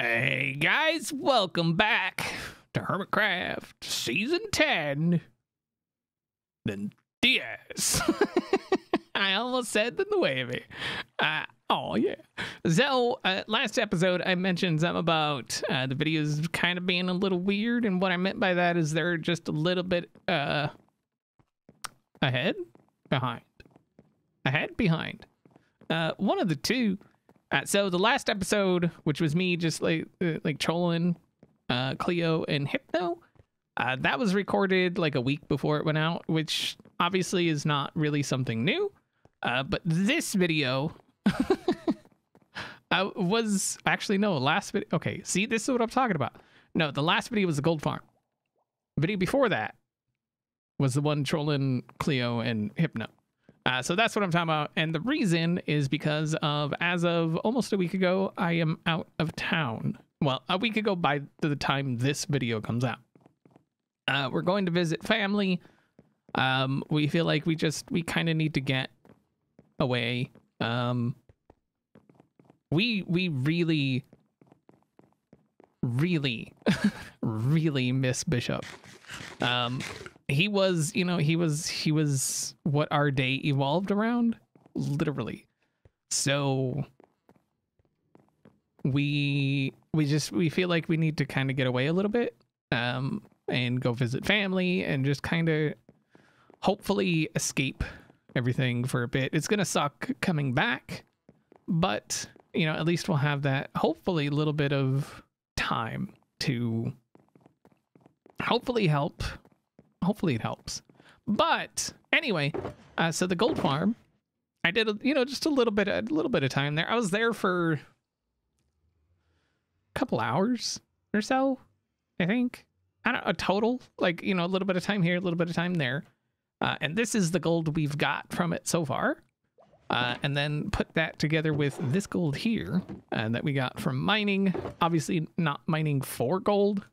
Hey guys, welcome back to Hermitcraft Season 10. Then Diaz. I almost said the wavy. Uh, oh, yeah. So, uh, last episode, I mentioned something about uh, the videos kind of being a little weird. And what I meant by that is they're just a little bit uh, ahead, behind. Ahead, behind. Uh, one of the two. Uh, so the last episode, which was me just like uh, like trolling uh, Cleo and Hypno, uh, that was recorded like a week before it went out, which obviously is not really something new. Uh, but this video uh, was actually no last video. Okay, see, this is what I'm talking about. No, the last video was the gold farm. Video before that was the one trolling Cleo and Hypno. Uh, so that's what I'm talking about. And the reason is because of, as of almost a week ago, I am out of town. Well, a week ago by the time this video comes out. Uh, we're going to visit family. Um, we feel like we just, we kind of need to get away. Um, we, we really, really, really miss Bishop. Um, he was you know he was he was what our day evolved around literally. So we we just we feel like we need to kind of get away a little bit um and go visit family and just kind of hopefully escape everything for a bit. It's gonna suck coming back but you know at least we'll have that hopefully little bit of time to hopefully help hopefully it helps. But anyway, uh, so the gold farm, I did, you know, just a little bit, a little bit of time there. I was there for a couple hours or so, I think. I don't a total, like you know, a little bit of time here, a little bit of time there. Uh, and this is the gold we've got from it so far. Uh, and then put that together with this gold here uh, that we got from mining. Obviously, not mining for gold,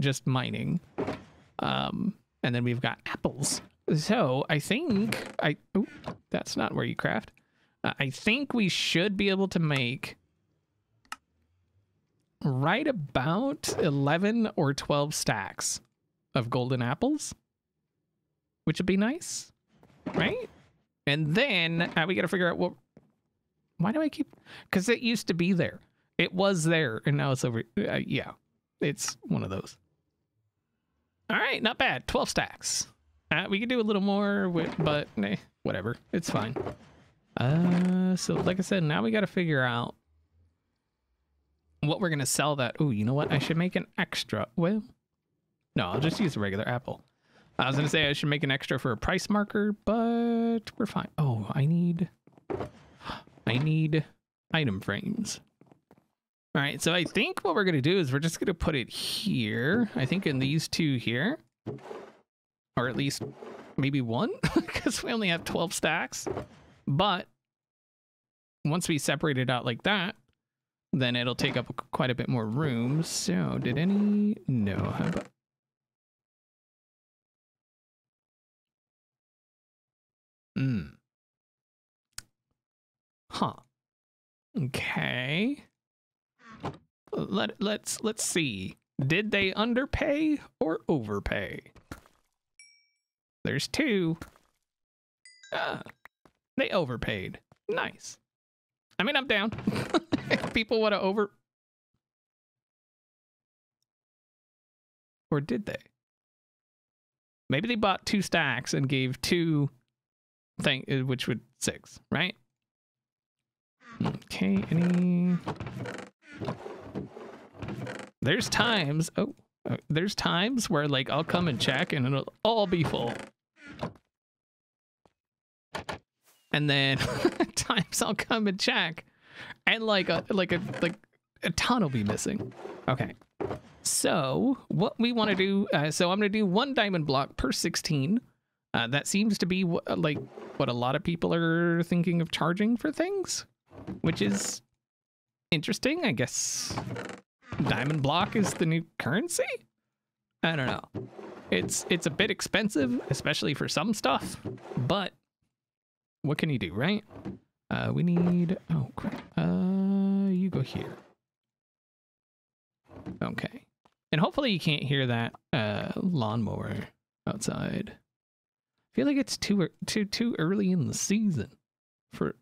just mining. Um, and then we've got apples. So I think I, ooh, that's not where you craft. Uh, I think we should be able to make right about 11 or 12 stacks of golden apples, which would be nice, right? And then uh, we got to figure out what, why do I keep, because it used to be there. It was there and now it's over. Uh, yeah, it's one of those. All right, not bad. 12 stacks. Uh, we could do a little more, with, but whatever. It's fine. Uh, so like I said, now we got to figure out what we're going to sell that. Oh, you know what? I should make an extra. Well, no, I'll just use a regular apple. I was going to say I should make an extra for a price marker, but we're fine. Oh, I need, I need item frames. All right, so I think what we're gonna do is we're just gonna put it here. I think in these two here, or at least maybe one, because we only have 12 stacks. But once we separate it out like that, then it'll take up quite a bit more room. So did any, no, how about, Hmm. Huh. Okay let let's let's see. Did they underpay or overpay? There's two. Ah, they overpaid. Nice. I mean, I'm down. people want to over... Or did they? Maybe they bought two stacks and gave two thing, uh, which would six, right? Okay, any... There's times, oh, uh, there's times where like I'll come and check and it'll all be full. And then times I'll come and check and like a like a like a ton will be missing. Okay. So what we want to do, uh, so I'm going to do one diamond block per 16. Uh, that seems to be like what a lot of people are thinking of charging for things, which is interesting. I guess diamond block is the new currency? I don't know. It's it's a bit expensive, especially for some stuff, but what can you do, right? Uh, we need, oh crap. Uh, you go here. Okay. And hopefully you can't hear that uh, lawnmower outside. I feel like it's too too too early in the season for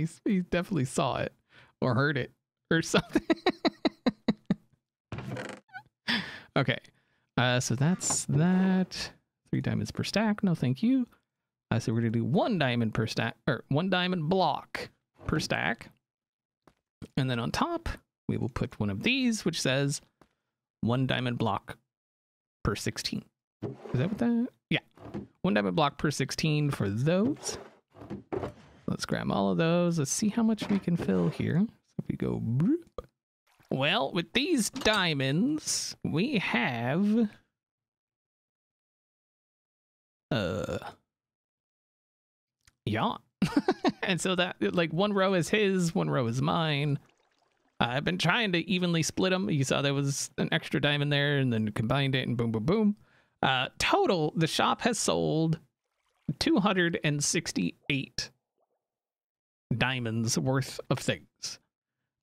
definitely he definitely saw it or heard it or something. okay. Uh so that's that. Three diamonds per stack. No thank you. Uh, so we're gonna do one diamond per stack or one diamond block per stack. And then on top, we will put one of these which says one diamond block per 16. Is that what that? Yeah. One diamond block per 16 for those. Let's grab all of those. Let's see how much we can fill here. So if we go, bloop. well, with these diamonds, we have, uh, yeah. and so that, like, one row is his, one row is mine. I've been trying to evenly split them. You saw there was an extra diamond there and then combined it and boom, boom, boom. Uh, total, the shop has sold 268 diamonds worth of things.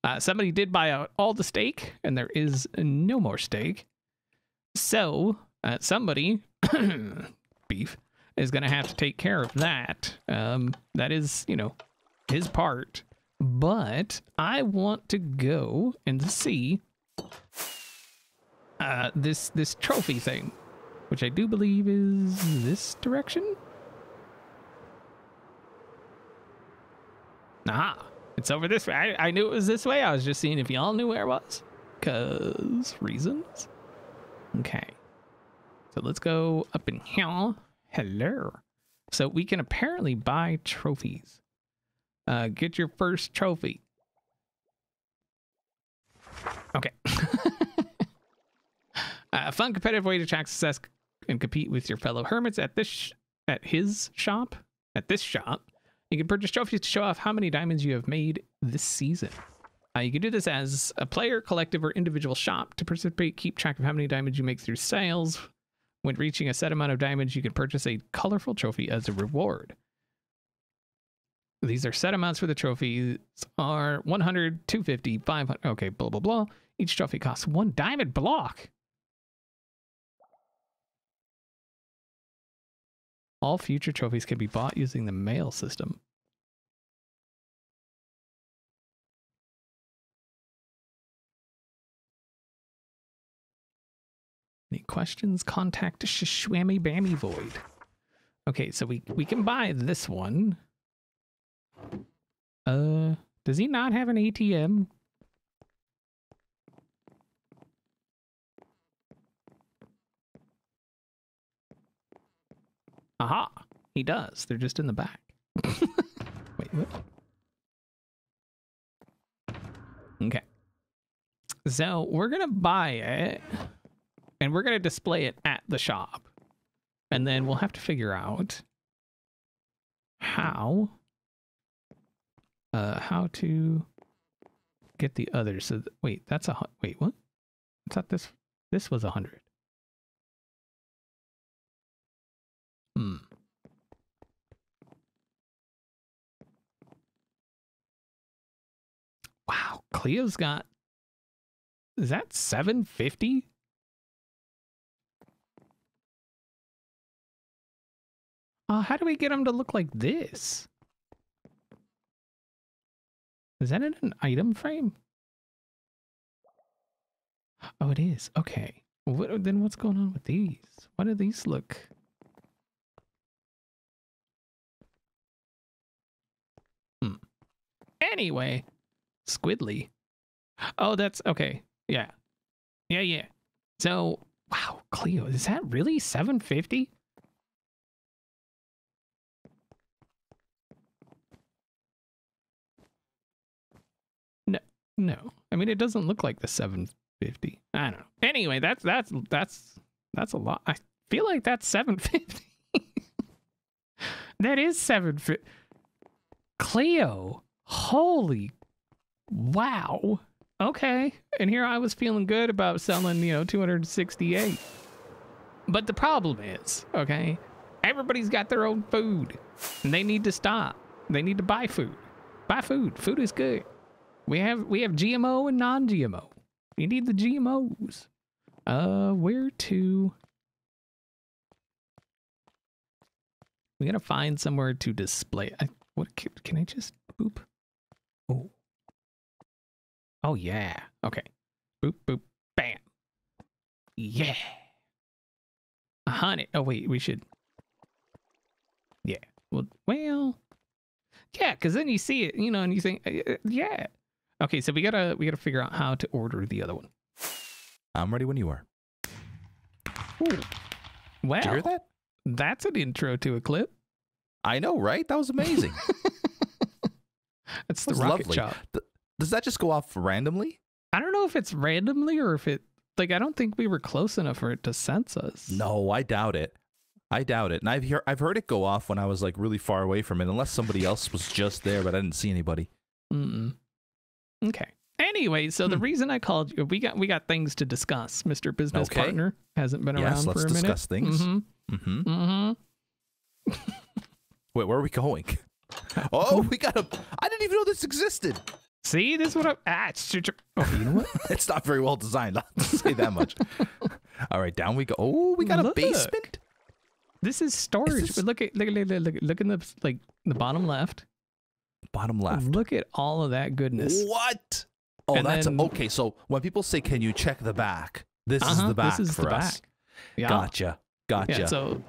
Uh, somebody did buy out all the steak, and there is no more steak. So, uh, somebody, beef, is going to have to take care of that. Um, that is, you know, his part. But I want to go and see uh, this this trophy thing, which I do believe is this direction. Aha, it's over this way. I, I knew it was this way. I was just seeing if y'all knew where it was. Cause reasons. Okay. So let's go up in here. Hello. So we can apparently buy trophies. Uh, get your first trophy. Okay. a fun competitive way to track success and compete with your fellow hermits at this at his shop. At this shop, you can purchase trophies to show off how many diamonds you have made this season. Uh, you can do this as a player, collective, or individual shop. To participate, keep track of how many diamonds you make through sales. When reaching a set amount of diamonds, you can purchase a colorful trophy as a reward. These are set amounts for the trophies are 100, 250, 500. Okay, blah, blah, blah. Each trophy costs one diamond block. All future trophies can be bought using the mail system. Any questions? Contact Shishwammy Bammy Void. Okay, so we we can buy this one. Uh, does he not have an ATM? Aha, he does. They're just in the back. Wait, what? Okay. So we're going to buy it and we're going to display it at the shop. And then we'll have to figure out how uh how to get the others. So th wait, that's a wait, what? I thought this this was a hundred. Hmm. Wow, Cleo's got is that 750? Uh, how do we get him to look like this? Is that in an item frame? Oh, it is. Okay. What, then what's going on with these? Why do these look... Anyway, Squidly. Oh, that's okay. Yeah. Yeah, yeah. So, wow, Cleo, is that really 750? No, no. I mean, it doesn't look like the 750. I don't know. Anyway, that's that's that's that's a lot. I feel like that's 750. that is 750. Cleo, holy wow. Okay. And here I was feeling good about selling, you know, 268. But the problem is, okay, everybody's got their own food and they need to stop. They need to buy food. Buy food. Food is good. We have we have GMO and non-GMO. You need the GMOs. Uh, where to? We gotta find somewhere to display. I, what can, can I just boop? Oh. Oh yeah. Okay. Boop boop bam. Yeah. A hundred. Oh wait, we should. Yeah. Well, well. Yeah, because then you see it, you know, and you think, uh, uh, yeah. Okay, so we gotta we gotta figure out how to order the other one. I'm ready when you are. Ooh. Well, Did you hear that? that's an intro to a clip. I know, right? That was amazing. That's the rocket lovely. chop. Does that just go off randomly? I don't know if it's randomly or if it like I don't think we were close enough for it to sense us. No, I doubt it. I doubt it. And I've hear I've heard it go off when I was like really far away from it, unless somebody else was just there, but I didn't see anybody. Mm-mm. Okay. Anyway, so the Hmm. reason I called you, we got we got things to discuss. Mr. Business Okay. Partner hasn't been Yes, around let's for a minute. discuss things. Mm-hmm. Mm-hmm. Mm-hmm. Wait, where are we going? Oh, we got a. I didn't even know this existed. See, this is what I. Ah, it's, tr- tr- oh, you know what? It's not very well designed. I'll say that much. All right, down we go. Oh, we got Look. a basement. This is storage. this- But look at look at look, at- look, at- look in the like the bottom left. Bottom left. Look at all of that goodness. What? Oh, And that's then- okay. So when people say, "Can you check the back?" This is Uh-huh, the back This is for the us. back. Yeah. Gotcha. Gotcha. Yeah. So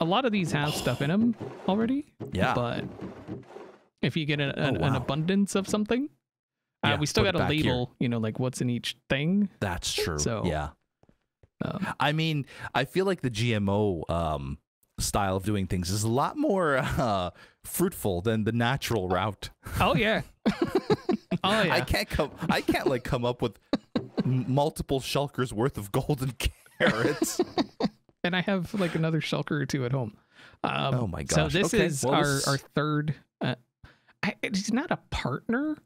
a lot of these have stuff in them already. Yeah. But if you get an, an, Oh, an abundance of something, uh, Yeah, we still got to back here. label, you know, like what's in each thing. That's true. So- yeah. Um, I mean, I feel like the GMO um, style of doing things is a lot more uh, fruitful than the natural route. oh yeah. oh yeah. I can't come. I can't like come up with m- multiple shulkers worth of golden carrots. And I have like another shulker or two at home. Um, Oh my gosh! So this Okay, is well, our this- our third. Uh, I, he's not a partner.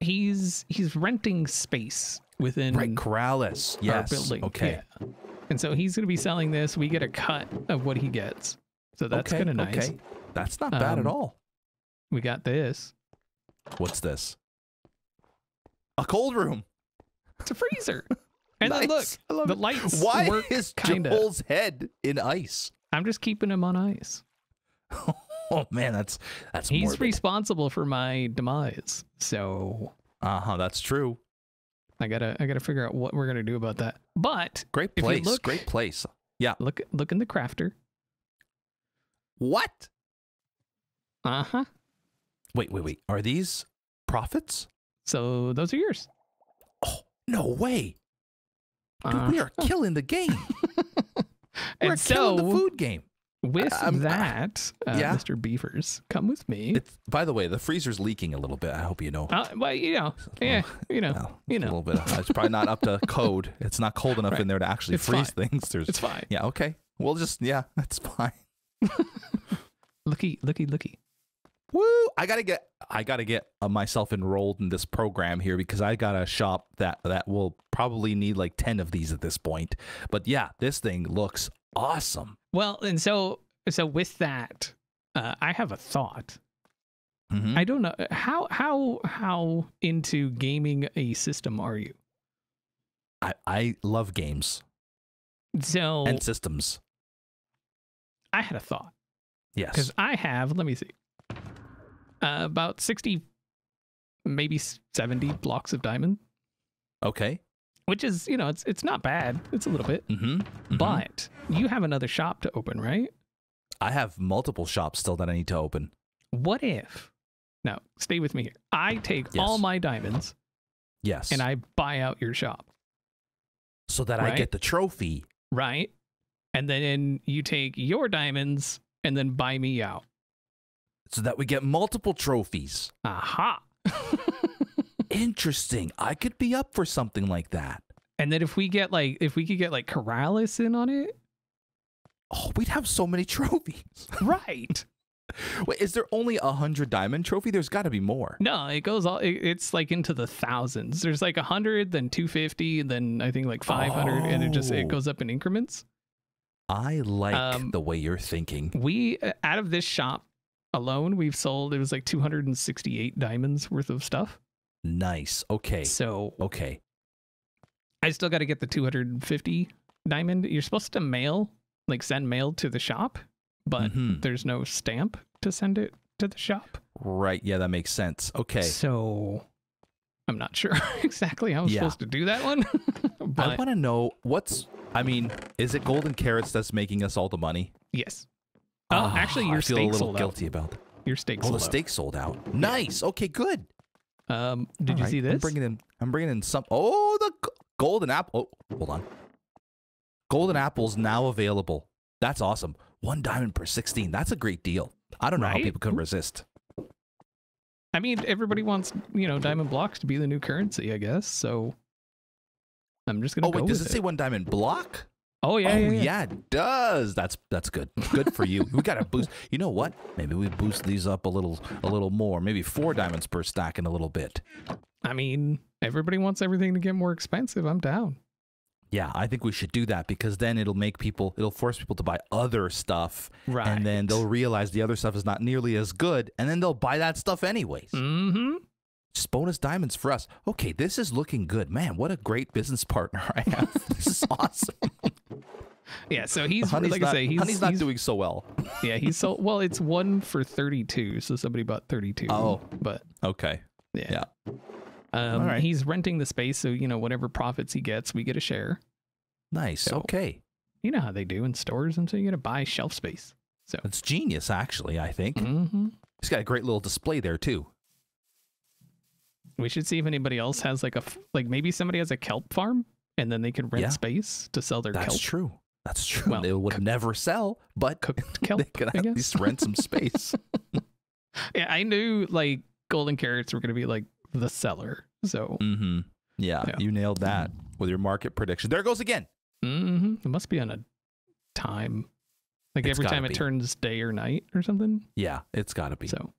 He's he's renting space within right, Keralis. our Yes. building. Okay. Yeah. And so he's going to be selling this. We get a cut of what he gets. So that's okay. kind of nice. Okay. That's not bad at Um, all. We got this. What's this? A cold room. It's a freezer. And then look, I love the it. lights Why work is kinda. Joel's head in ice? I'm just keeping him on ice. Oh man, that's that's He's morbid. responsible for my demise. So Uh huh. That's true. I gotta I gotta figure out what we're gonna do about that. But Great place. look- Great place. Yeah. Look look in the crafter. What? Uh huh. Wait, wait, wait. Are these profits? So those are yours. Oh no way! Dude, Uh, we are killing the game. We're and killing the food game. with I'm- I- that, uh, yeah. Mr. Beavers, come with me. It's, by the way, the freezer's leaking a little bit. I hope you know. Uh, well, you know, yeah, you know, Well, you it's a little bit. It's probably not up to code. It's not cold enough Right. in there to actually It's freeze fine. things. There's, it's fine. yeah, okay. We'll just, yeah, that's fine. Looky, looky, looky. Woo! I gotta get, I gotta get uh, myself enrolled in this program here because I got a shop that that will probably need like ten of these at this point. But yeah, this thing looks awesome. Well, and so so with that, uh, I have a thought. Mhm. I don't know how how how into gaming a system are you? I, I love games So and systems. I had a thought Yes. because I have. Let me see. Uh, about sixty, maybe seventy blocks of diamond, Okay. which is you know it's it's not bad. It's a little bit, Mm-hmm. but you have another shop to open, right? I have multiple shops still that I need to open. What if? Now, stay with me here. I take all my diamonds Yes. and I buy out your shop, so that I get the trophy. right? And then you take your diamonds and then buy me out. So that we get multiple trophies. Aha. Interesting. I could be up for something like that. and then if we get like if we could get like Keralis in on it, Oh, we'd have so many trophies. Right. Wait, is there only a hundred diamond trophy? There's got to be more. No, it goes all. It, it's like into the thousands. There's like a hundred, then two fifty, then I think like five hundred, and it just Oh. it goes up in increments. I like Um, the way you're thinking. We uh, out of this shop alone, we've sold it was like two hundred and sixty-eight diamonds worth of stuff. Nice. Okay. So Okay. I still got to get the two hundred and fifty diamond. You're supposed to mail, like send mail to the shop, but Mhm. there's no stamp to send it to the shop. Right. Yeah, that makes sense. Okay. So I'm not sure exactly how I'm Yeah. supposed to do that one. but I want to know what's. I mean, is it golden carrots that's making us all the money? yes. Oh, Ah, actually, your I feel a little guilty about. That. out. Your steak Oh, the steak sold out. Nice. Okay, good. Um, did All you right, see this? I'm bringing in. I'm bringing in some. Oh, the golden apple. Oh, hold on. Golden apples now available. That's awesome. One diamond per sixteen. That's a great deal. I don't know how people can resist. I mean, everybody wants you know diamond blocks to be the new currency, I guess. So I'm just gonna Oh go wait, does with it say one diamond block? Oh yeah, oh yeah, yeah. yeah, it does. That's that's good. Good for you. we gotta boost. You know what? Maybe we boost these up a little, a little more. Maybe four diamonds per stack in a little bit. I mean, everybody wants everything to get more expensive. I'm down. Yeah, I think we should do that because then it'll make people, it'll force people to buy other stuff, Right. and then they'll realize the other stuff is not nearly as good, and then they'll buy that stuff anyways. Mm-hmm. Just bonus diamonds for us. Okay, this is looking good, man. What a great business partner I have. this is awesome. Yeah. So he's Honey's like not, I say, he's, Honey's not he's- doing so well. Yeah, he's so well. It's one for thirty-two, so somebody bought thirty-two. Oh. but Okay. yeah. Yeah. Um, All right. He's renting the space, so you know whatever profits he gets, we get a share. Nice. So- Okay. You know how they do in stores, and so you got to buy shelf space. So. it's genius, actually, I think. Mm-hmm. He's got a great little display there, too. We should see if anybody else has like a like maybe somebody has a kelp farm, and then they could rent Yeah. space to sell their That's kelp, That's true. That's true. Well, they would cook- never sell, but kelp. they could I at least rent some space. Yeah, I knew like golden carrots were gonna be like the seller. So mm-hmm. Yeah, Yeah. you nailed that with your market prediction. There it goes again. hmm it must be on a time, like It's every time be. it turns day or night or something. Yeah, it's got to be. So,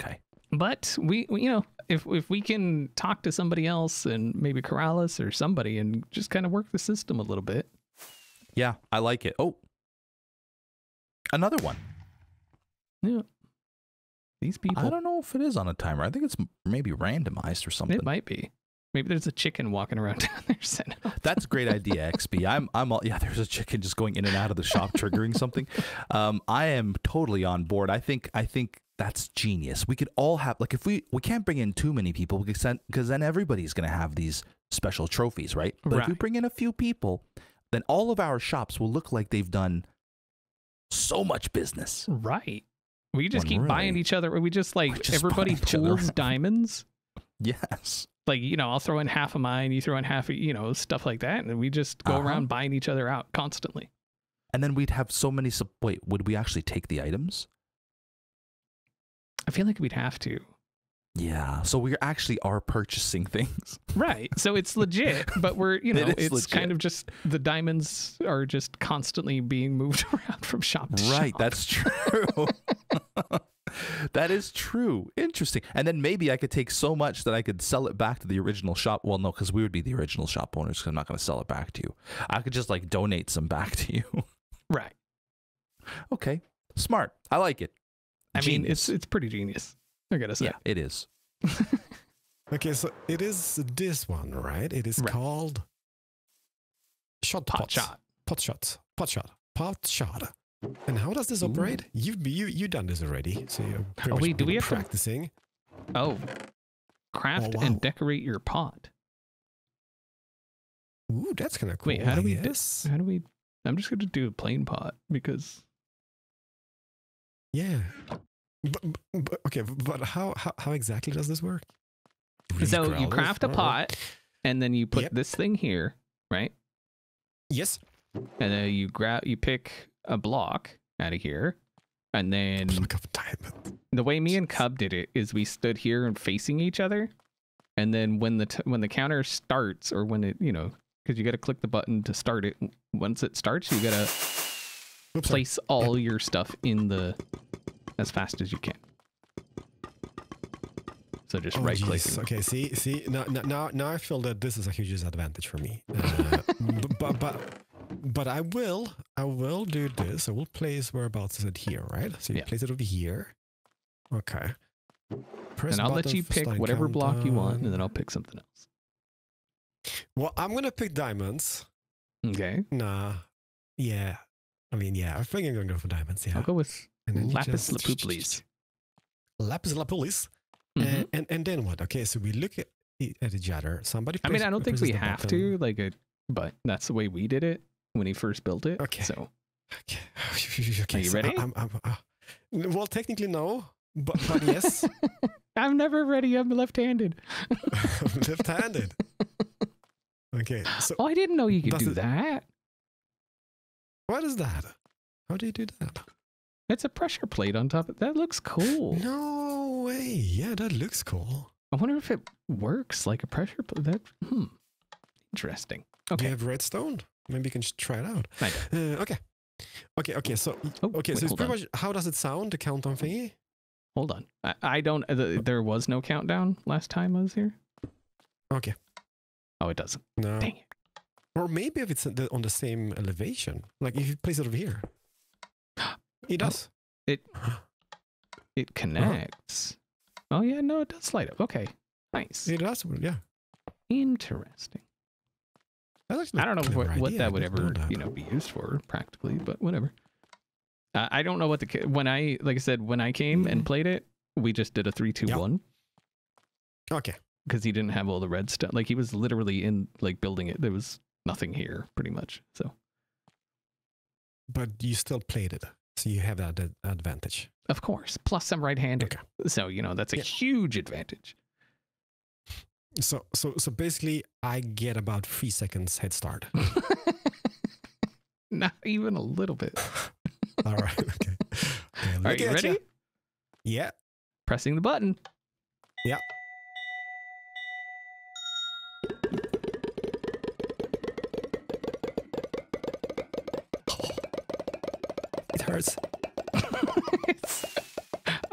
Okay. but we, we, you know, if if we can talk to somebody else and maybe Keralis or somebody and just kind of work the system a little bit. Yeah, I like it. Oh, another one. Yeah. These people, I don't know if it is on a timer. I think it's maybe randomized or something. it might be. Maybe there's a chicken walking around down there saying, "Oh, That's a great idea, XB. I'm I'm all yeah, there's a chicken just going in and out of the shop triggering something. Um I am totally on board. I think I think that's genius. We could all have like if we we can't bring in too many people because then, because then everybody's going to have these special trophies, right? But if we bring in a few people, then all of our shops will look like they've done so much business. right." We just keep buying each other. We just like just everybody pools diamonds. Yes. like you know i'll throw in half of mine you throw in half of you know stuff like that and we just go Uh-huh. around buying each other out constantly And then we'd have so many wait, would we actually take the items? i feel like we'd have to Yeah. So we actually are purchasing things. right so it's legit but we're you know It it's kind of just the diamonds are just constantly being moved around from shop to Right, shop. Right. That's true. that is true. Interesting. And then maybe I could take so much that I could sell it back to the original shop. Well, no, because we would be the original shop owners. Because I'm not going to sell it back to you. I could just like donate some back to you. right okay, smart. I like it. i mean it's it's pretty genius i gotta say yeah, it is. Okay, so it is this one, right? It is Right. called shot pot pot shot pot shot pot shot pot shot. And how does this Ooh. operate? You've you you done this already, so you're oh, pretty Oh, much wait, do we have to- practicing. oh craft oh, wow. and decorate your pot Ooh, that's kind of cool. Wait, how do we do- guess. how do we i'm just gonna do a plain pot because Yeah. But, but, okay, but how, how how exactly does this work? Do so growl you craft a pot and then you put Yep. this thing here right Yes. and then you grab you pick a block out of here and then Block of diamond. the way me and cub did it is we stood here and facing each other and then when the t- when the counter starts or when it you know because you got to click the button to start it once it starts you gotta Oops, sorry. place all your stuff in the as fast as you can. So just Oh, right clicking. Okay, see, see, now, now- now, I feel that this is a huge disadvantage for me. Uh, but, but, but I will, I will do this. I will place whereabouts is it here, right? So you Yeah. place it over here. Okay. Press And I'll let you pick whatever block you want, and then I'll pick something else. Well, I'm gonna pick diamonds. Okay. Nah. Yeah. I mean, yeah. I think I'm gonna go for diamonds. Yeah. I'll go with And then lapis lapulis. Lapis lapulis. Mhm. And, and and then what? Okay, so we look at, at each other. Somebody. I mean, I don't think we have button. to, like, a, but that's the way we did it when he first built it. Okay. So Okay. okay. Are you so ready? I'm, I'm, uh, well, technically no, but, but yes, I'm never ready. I'm left-handed. left-handed. Okay. So Oh, I didn't know you could do it- that. what is that? How do you do that? It's a pressure plate on top. of That looks cool. No way. Yeah, that looks cool. I wonder if it works like a pressure plate. That hmm, interesting. Do Okay. you have redstone? Maybe you can just try it out. Uh, okay. Okay. Okay. So Oh, okay. wait, so it's pretty on. much how does it sound? The countdown thingy. Hold on. I, I don't. Uh, there was no countdown last time I was here. Okay. Oh, it doesn't. No. Dang it. Or maybe if it's on the same elevation, like if you place it over here. It does. It it connects. Oh yeah, no, it does light up. Okay, nice. It does. Yeah. Interesting. I don't know what, what that would ever that. you know be used for practically, but whatever. Uh, I don't know what the when I like I said when I came and Mhm. played it, we just did a three two Yep. one Okay. because he didn't have all the red stuff. Like he was literally in like building it. There was nothing here pretty much. So But you still played it, so you have that ad- advantage. of course, plus I'm right handed. Okay. So you know that's a Yeah. huge advantage. So so so basically, I get about three seconds head start. Not even a little bit. All right. Okay. okay Are you ready? ya. Yeah. Pressing the button. Yeah.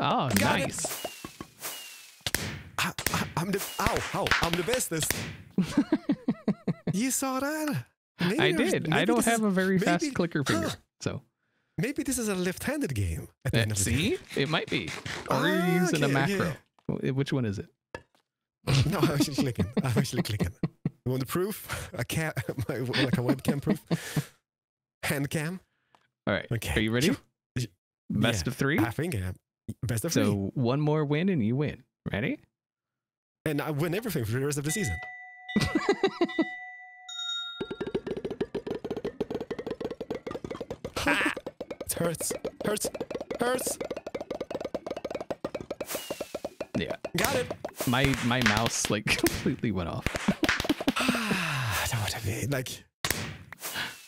Oh, Got nice. I, I'm the ow ow. I'm the bestest. you saw that? Maybe I did. I don't is- have a very fast clicker finger. Huh. So Maybe this is a left-handed game. At the uh, end of the day. see, it might be. Or you're Ah, using a macro. okay. Wh- Which one is it? No, I'm actually clicking. I'm actually clicking. You want the proof? A cam, like a webcam proof? Hand cam? All right. Okay. Are you ready? Best Yeah, of three. I think I am. Best of three. So one more win and you win. Ready? And I win everything for the rest of the season. it hurts. Hurts. Hurts. yeah. Got it. My my mouse like completely went off. I don't want to be like.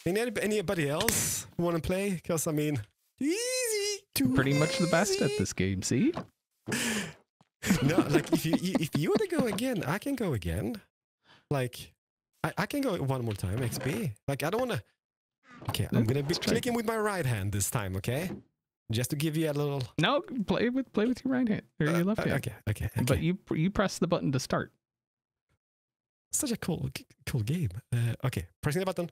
Any, anybody else want to play? Because I mean, easy. Too Pretty much the best at this game. See? no, like if you you- if you want to go again, I can go again. Like I, I can go one more time, XB. Like I don't want to. Okay, I'm gonna be clicking with my right hand this time. Okay, just to give you a little. No, play with play with your right hand or your uh, left uh, hand. Okay, okay, okay. But you you press the button to start. Such a cool cool game. Uh, okay, pressing the button.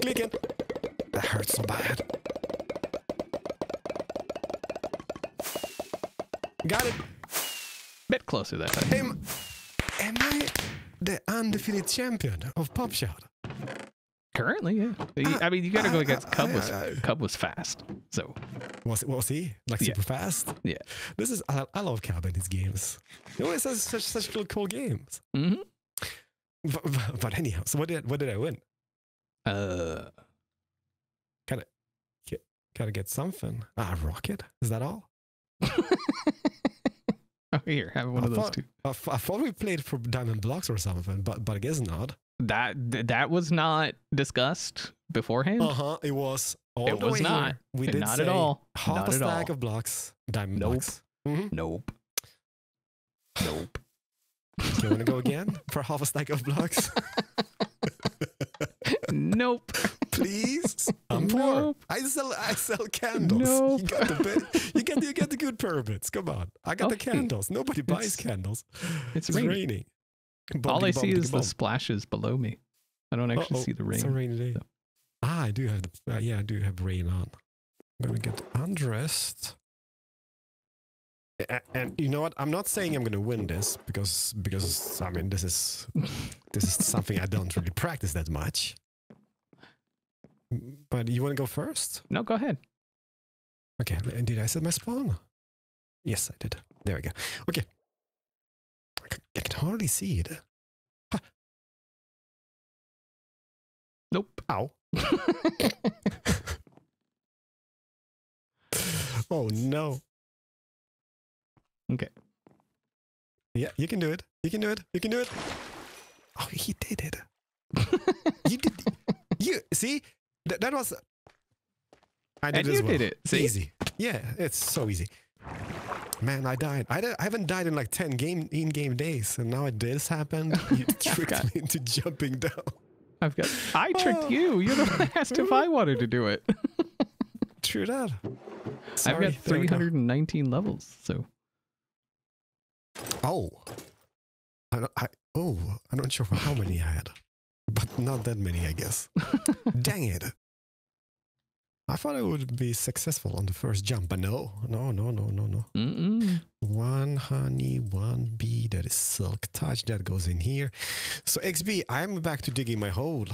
Clicking. That hurts so bad. Got it. Bit closer that time. Am, am I the undefeated champion of Pop Shot? Currently, yeah. Ah, I mean, you got to go ah, against ah, Cub. Was. Cub was fast, so Was was he like Yeah. super fast? Yeah. This is I, I love Cub in his games. He always has such such cool cool games. hmm But, but, but anyhow, so what did what did I win? Uh, Gotta get something. Ah, rocket. Is that all? oh, here, have one I of those thought- two. I thought we played for Diamond Blocks or something, but but I guess not. That that was not discussed beforehand. Uh huh. It was. All It the was way not. Here. We did not say at all. Half Not a stack all. of blocks. Diamond Nope. blocks. hmm Nope. Nope. Do you want to go again for half a stack of blocks? nope. Please, I'm poor. Nope. I sell I sell candles. Nope. You got the you get you get the good pyramids. Come on, I got the candles. Nobody buys It's- candles. It's, It's raining. raining. All I see is the the splashes below me. I don't actually see the rain. It's a rain. rainy day. so. Ah, I do have. The, uh, yeah, I do have rain on. I'm gonna get undressed. A- And you know what? I'm not saying I'm gonna win this because because I mean this is this is something I don't really practice that much. But you want to go first? No, go ahead. Okay. And did I set my spawn? Yes, I did. There we go. Okay. I can hardly see it. Nope. Ow. oh no. Okay. Yeah, you can do it. You can do it. You can do it. Oh, he did it. You did. You see, that, that was. I did and you well. did it. See? Easy. Yeah, it's so easy. Man, I died. I, I haven't died in like ten game in-game days, and now this happened. You tricked God. me into jumping down. I've got. I tricked Oh. you. You're the one asked if I wanted to do it. True that. I've got there we go. 319 levels. So Oh. I, I, oh, I'm not sure how many I had, but not that many, I guess. Dang it. I thought I would be successful on the first jump, but no, no, no, no, no, no. Mm-mm. One honey, one bee, that is silk touch, that goes in here. So XB, I'm back to digging my hole.